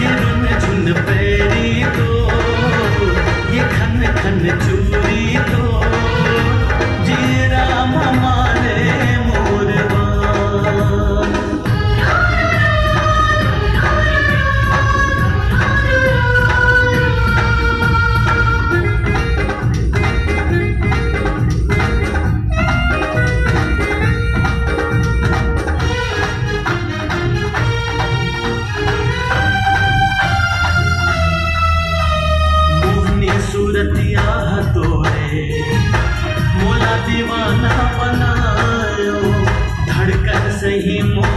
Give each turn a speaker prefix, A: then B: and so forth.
A: ये रन झुन पेरी ये खन खन सूरतिया तोरे मोला दीवाना बनायो धड़कन सही मोला